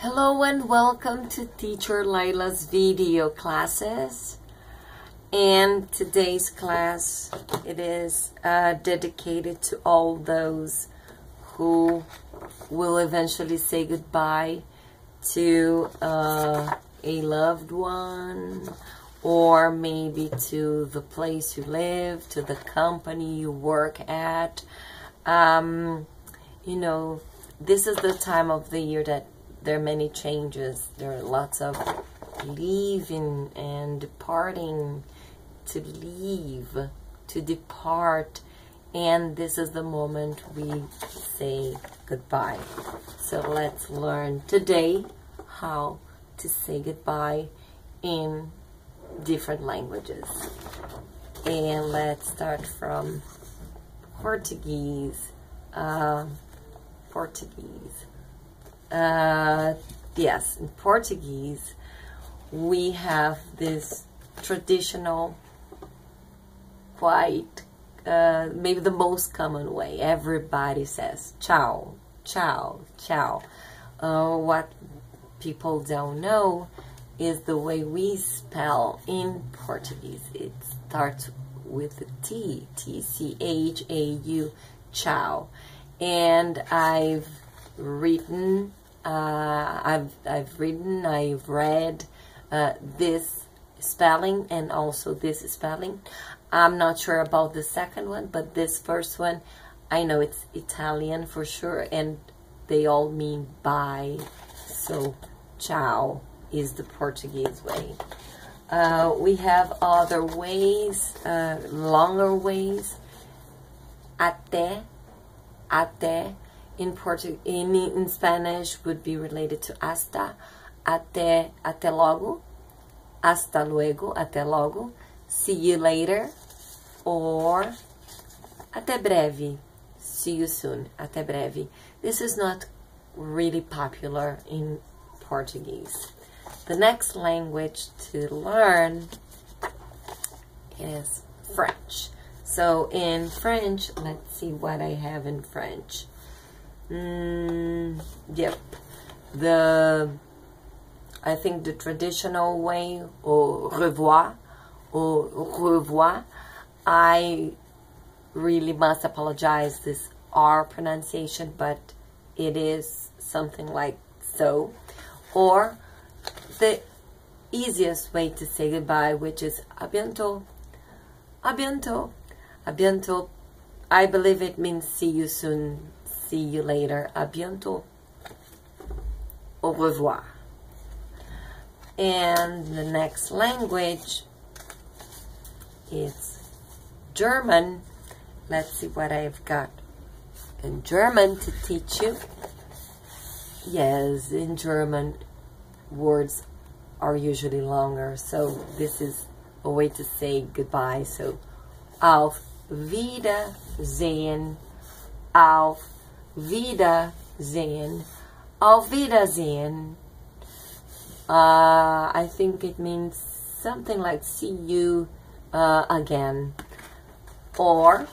Hello and welcome to Teacher Laila's video classes. And today's class, it is uh, dedicated to all those who will eventually say goodbye to uh, a loved one or maybe to the place you live, to the company you work at. Um, you know, this is the time of the year that there are many changes. There are lots of leaving and departing, to leave, to depart. And this is the moment we say goodbye. So let's learn today how to say goodbye in different languages. And let's start from Portuguese. Uh, Portuguese. Uh, yes, in Portuguese, we have this traditional, quite, uh, maybe the most common way. Everybody says tchau, tchau, tchau. Uh, what people don't know is the way we spell in Portuguese. It starts with a T, T-C-H-A-U, tchau. And I've written, uh, I've, I've written, I've read uh, this spelling and also this spelling. I'm not sure about the second one, but this first one, I know it's Italian for sure, and they all mean bye. So, tchau is the Portuguese way. Uh, we have other ways, uh, longer ways. Até, até, in, Portu in, in Spanish would be related to hasta, até, até logo, hasta luego, até logo, see you later, or até breve, see you soon, até breve. This is not really popular in Portuguese. The next language to learn is French. So in French, let's see what I have in French. Mm, yep. The, I think the traditional way, au revoir, au revoir, I really must apologize this R pronunciation, but it is something like so. Or the easiest way to say goodbye, which is a bientôt, a bientôt, a bientôt. I believe it means see you soon, see you later, a bientôt, au revoir. And the next language is German. Let's see what I've got in German to teach you. Yes, in German, words are usually longer. So this is a way to say goodbye. So auf Wiedersehen, auf Wiedersehen, auf Wiedersehen. Uh, I think it means something like see you uh, again. Or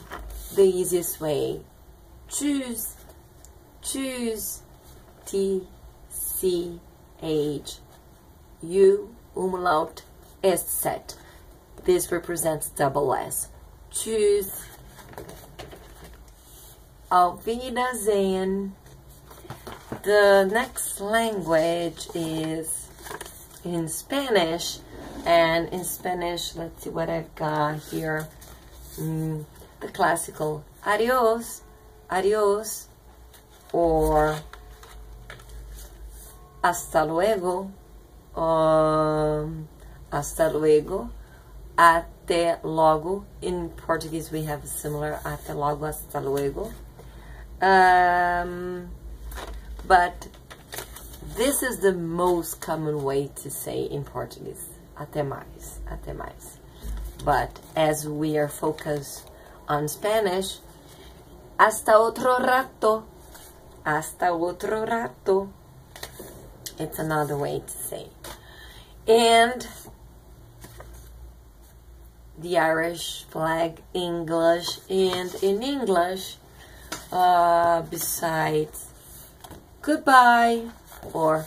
the easiest way, tschüss, tschüss, T, C, H, U, umlaut, Eszett. This represents double S. Tschüss. Auf Wiedersehen. The next language is in Spanish. And in Spanish, let's see what I've got here. Mm, the classical adios, adios, or hasta luego, um, hasta luego, até logo. In Portuguese, we have a similar até logo, hasta luego. Um, but this is the most common way to say in Portuguese, até mais, até mais. But as we are focused on Spanish, hasta otro rato, hasta otro rato. It's another way to say. And the Irish flag, English, and in English, uh, besides goodbye or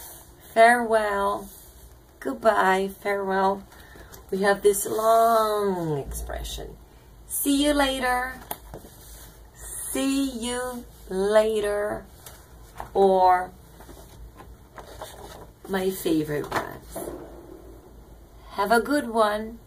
farewell, goodbye, farewell. We have this long expression. See you later. See you later. Or my favorite ones. Have a good one.